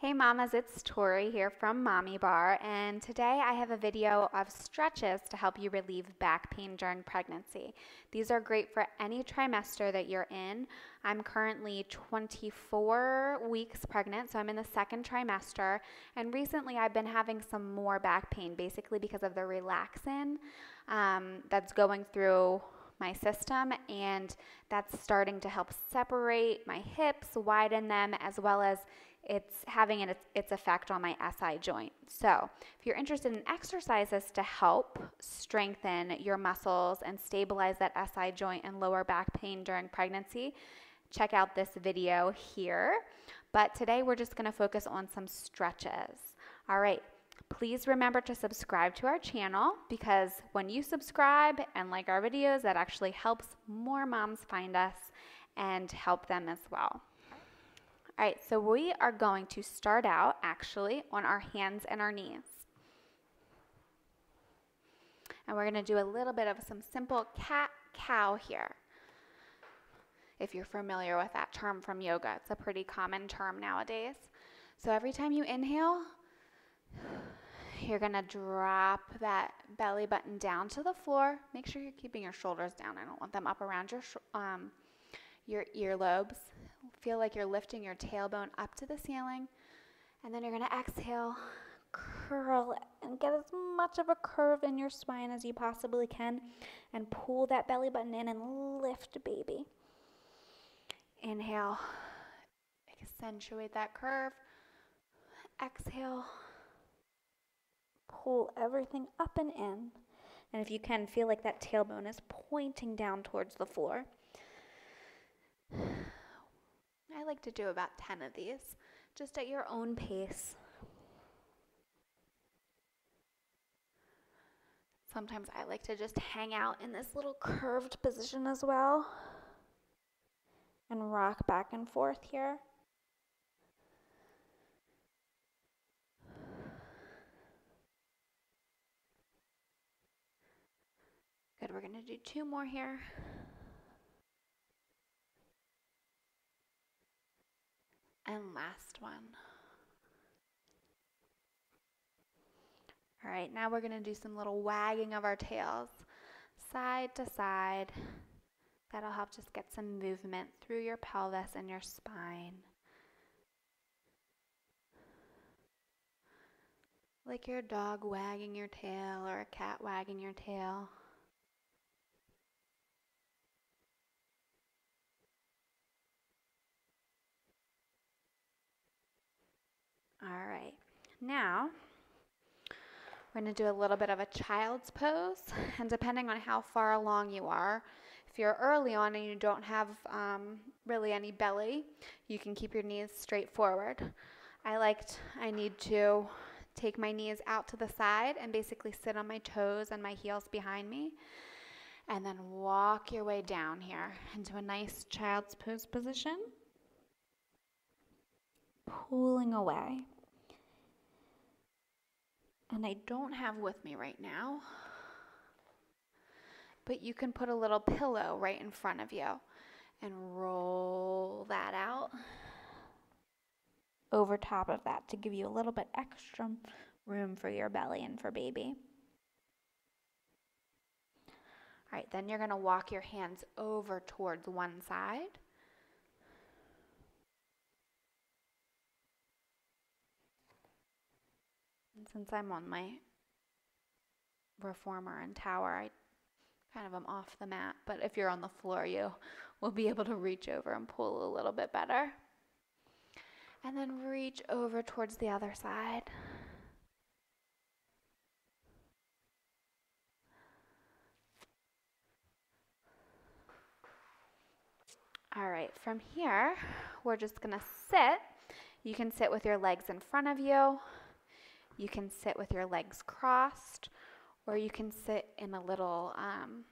Hey mamas, it's Tori here from Mommy Barre, and today I have a video of stretches to help you relieve back pain during pregnancy. These are great for any trimester that you're in. I'm currently 24 weeks pregnant, so I'm in the second trimester, and recently I've been having some more back pain, basically because of the relaxin um, that's going through my system and that's starting to help separate my hips, widen them, as well as it's having its, its effect on my SI joint. So, if you're interested in exercises to help strengthen your muscles and stabilize that SI joint and lower back pain during pregnancy, check out this video here. But today we're just going to focus on some stretches. All right. Please remember to subscribe to our channel because when you subscribe and like our videos, that actually helps more moms find us and help them as well. All right, so we are going to start out actually on our hands and our knees. And we're going to do a little bit of some simple cat cow here. If you're familiar with that term from yoga, it's a pretty common term nowadays. So every time you inhale, you're going to drop that belly button down to the floor. Make sure you're keeping your shoulders down. I don't want them up around your um, your earlobes. Feel like you're lifting your tailbone up to the ceiling. And then you're going to exhale, curl and get as much of a curve in your spine as you possibly can. And pull that belly button in and lift, baby. Inhale, accentuate that curve. Exhale, pull everything up and in. And if you can, feel like that tailbone is pointing down towards the floor. I like to do about 10 of these, just at your own pace. Sometimes I like to just hang out in this little curved position as well and rock back and forth here. Good, we're going to do two more here. And last one. All right, now we're going to do some little wagging of our tails side to side. That'll help just get some movement through your pelvis and your spine. Like your dog wagging your tail or a cat wagging your tail. All right, now we're going to do a little bit of a child's pose, and depending on how far along you are, if you're early on and you don't have um, really any belly, you can keep your knees straight forward. I liked, I need to take my knees out to the side and basically sit on my toes and my heels behind me. And then walk your way down here into a nice child's pose position. Pulling away and I don't have with me right now, but you can put a little pillow right in front of you and roll that out over top of that to give you a little bit extra room for your belly and for baby. All right, then you're going to walk your hands over towards one side since I'm on my reformer and tower, I kind of am off the mat. But if you're on the floor, you will be able to reach over and pull a little bit better. And then reach over towards the other side. All right, from here, we're just gonna sit. You can sit with your legs in front of you you can sit with your legs crossed, or you can sit in a little um,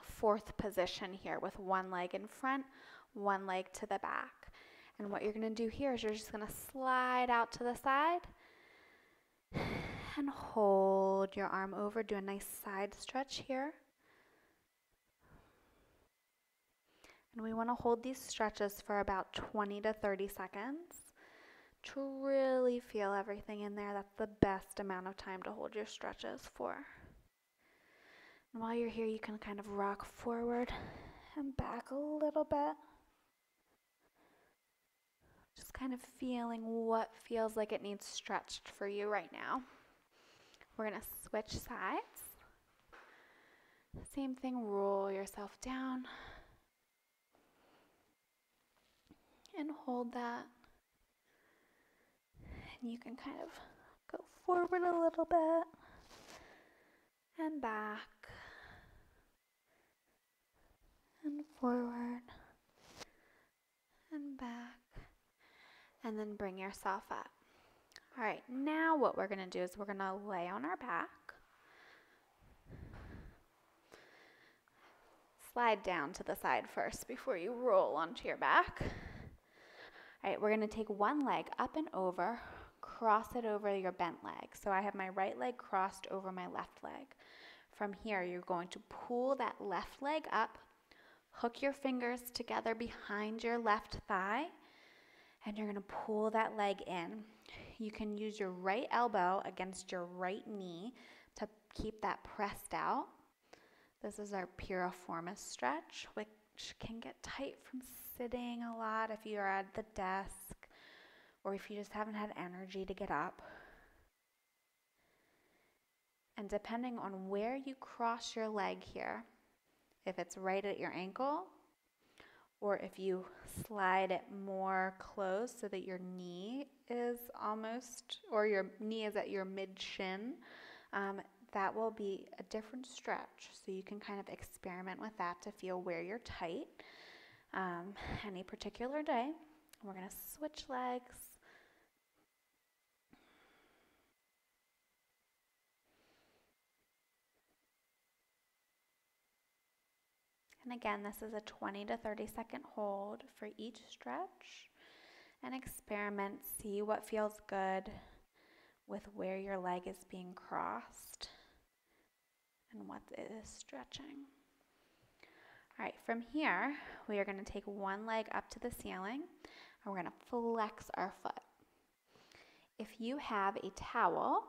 fourth position here with one leg in front, one leg to the back. And what you're going to do here is you're just going to slide out to the side and hold your arm over. Do a nice side stretch here. And we want to hold these stretches for about 20 to 30 seconds to really feel everything in there. That's the best amount of time to hold your stretches for. And while you're here, you can kind of rock forward and back a little bit. Just kind of feeling what feels like it needs stretched for you right now. We're going to switch sides. Same thing, roll yourself down and hold that. You can kind of go forward a little bit and back and forward and back and then bring yourself up. All right, now what we're going to do is we're going to lay on our back. Slide down to the side first before you roll onto your back. All right, we're going to take one leg up and over, cross it over your bent leg. So I have my right leg crossed over my left leg. From here, you're going to pull that left leg up, hook your fingers together behind your left thigh, and you're going to pull that leg in. You can use your right elbow against your right knee to keep that pressed out. This is our piriformis stretch, which can get tight from sitting a lot if you are at the desk or if you just haven't had energy to get up. And depending on where you cross your leg here, if it's right at your ankle, or if you slide it more close so that your knee is almost, or your knee is at your mid shin, um, that will be a different stretch. So you can kind of experiment with that to feel where you're tight um, any particular day. We're going to switch legs. And again, this is a 20 to 30 second hold for each stretch. And experiment, see what feels good with where your leg is being crossed and what it is stretching. All right, from here, we are going to take one leg up to the ceiling and we're going to flex our foot. If you have a towel,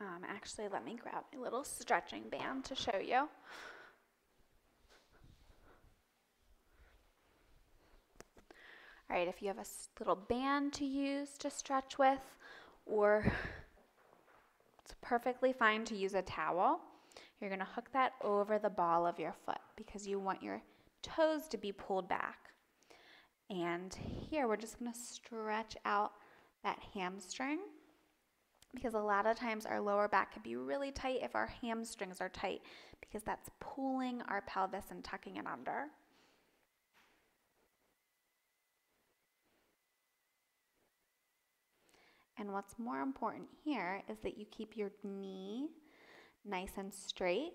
um, actually, let me grab a little stretching band to show you. All right, if you have a little band to use to stretch with, or it's perfectly fine to use a towel. You're going to hook that over the ball of your foot because you want your toes to be pulled back. And here we're just going to stretch out that hamstring because a lot of times our lower back can be really tight if our hamstrings are tight because that's pulling our pelvis and tucking it under. And what's more important here is that you keep your knee nice and straight.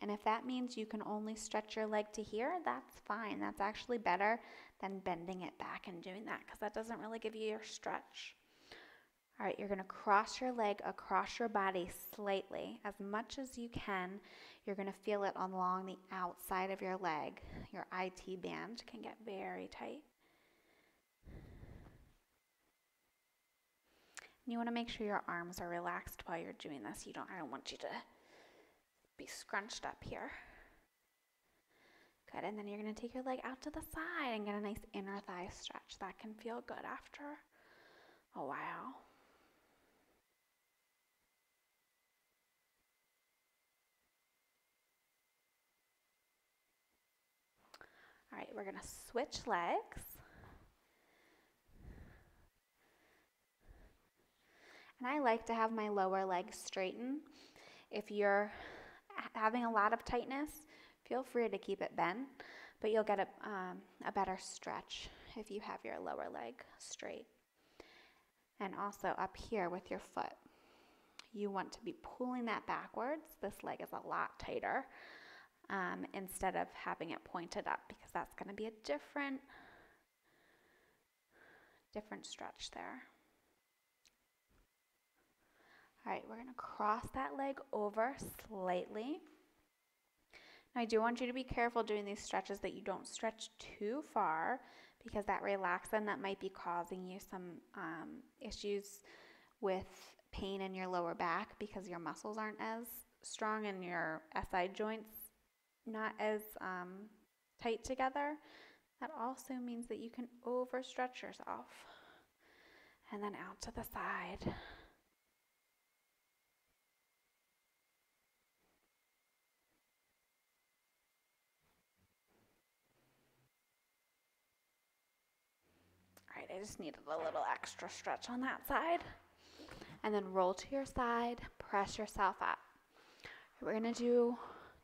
And if that means you can only stretch your leg to here, that's fine. That's actually better than bending it back and doing that because that doesn't really give you your stretch. All right, you're going to cross your leg across your body slightly as much as you can. You're going to feel it along the outside of your leg. Your IT band can get very tight. You want to make sure your arms are relaxed while you're doing this. You don't I don't want you to be scrunched up here. Good. And then you're going to take your leg out to the side and get a nice inner thigh stretch. That can feel good after a while. All right, we're going to switch legs. And I like to have my lower leg straighten. If you're having a lot of tightness, feel free to keep it bent, but you'll get a, um, a better stretch if you have your lower leg straight. And also up here with your foot, you want to be pulling that backwards. This leg is a lot tighter um, instead of having it pointed up because that's going to be a different, different stretch there. All right, we're going to cross that leg over slightly. Now, I do want you to be careful doing these stretches that you don't stretch too far because that relaxin that might be causing you some um, issues with pain in your lower back because your muscles aren't as strong and your SI joints not as um, tight together. That also means that you can overstretch yourself. And then out to the side. I just needed a little extra stretch on that side. And then roll to your side, press yourself up. We're gonna do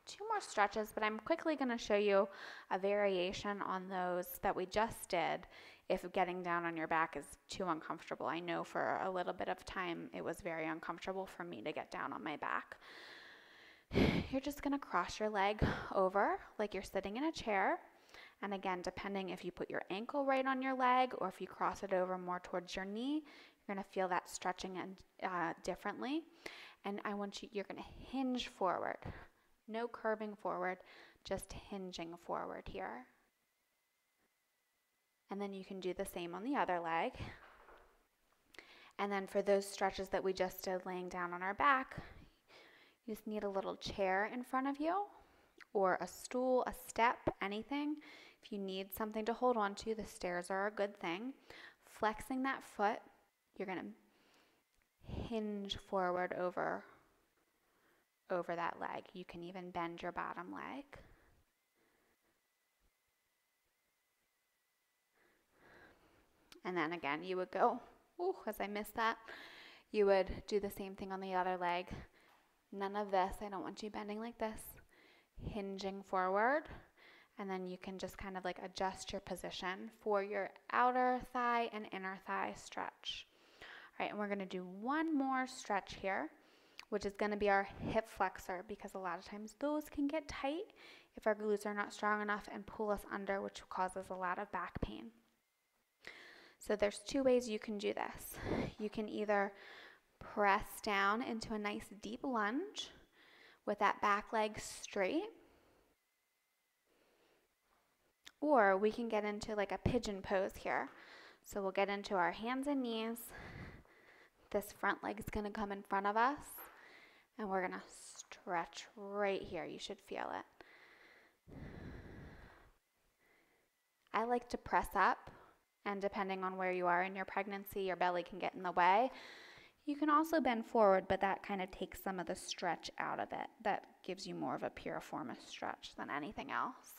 two more stretches, but I'm quickly gonna show you a variation on those that we just did if getting down on your back is too uncomfortable. I know for a little bit of time it was very uncomfortable for me to get down on my back. You're just gonna cross your leg over like you're sitting in a chair and again, depending if you put your ankle right on your leg or if you cross it over more towards your knee, you're going to feel that stretching and uh, differently. And I want you, you're going to hinge forward. No curving forward, just hinging forward here. And then you can do the same on the other leg. And then for those stretches that we just did laying down on our back, you just need a little chair in front of you or a stool, a step, anything. If you need something to hold on to, the stairs are a good thing. Flexing that foot, you're going to hinge forward over over that leg. You can even bend your bottom leg. And then again, you would go, ooh, as I missed that, you would do the same thing on the other leg. None of this. I don't want you bending like this. Hinging forward and then you can just kind of like adjust your position for your outer thigh and inner thigh stretch. All right, and we're gonna do one more stretch here, which is gonna be our hip flexor because a lot of times those can get tight if our glutes are not strong enough and pull us under, which causes a lot of back pain. So there's two ways you can do this. You can either press down into a nice deep lunge with that back leg straight or we can get into like a pigeon pose here. So we'll get into our hands and knees. This front leg is going to come in front of us. And we're going to stretch right here. You should feel it. I like to press up. And depending on where you are in your pregnancy, your belly can get in the way. You can also bend forward, but that kind of takes some of the stretch out of it. That gives you more of a piriformis stretch than anything else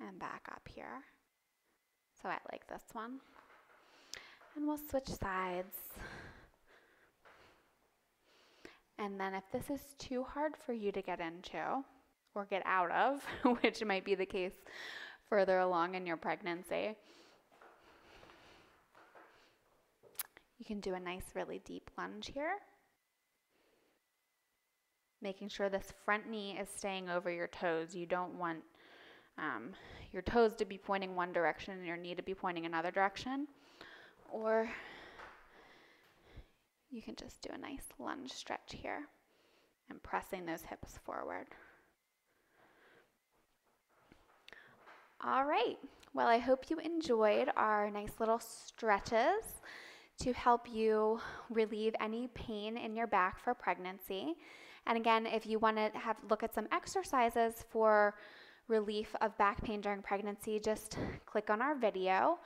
and back up here. So I like this one. And we'll switch sides. And then if this is too hard for you to get into or get out of, which might be the case further along in your pregnancy, you can do a nice, really deep lunge here. Making sure this front knee is staying over your toes. You don't want um, your toes to be pointing one direction and your knee to be pointing another direction. Or you can just do a nice lunge stretch here and pressing those hips forward. All right. Well, I hope you enjoyed our nice little stretches to help you relieve any pain in your back for pregnancy. And again, if you want to have look at some exercises for relief of back pain during pregnancy, just click on our video,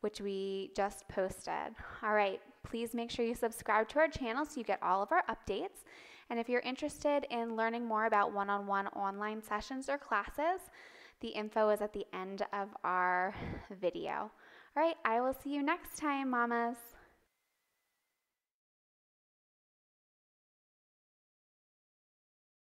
which we just posted. All right, please make sure you subscribe to our channel so you get all of our updates. And if you're interested in learning more about one on one online sessions or classes, the info is at the end of our video. All right, I will see you next time, mamas.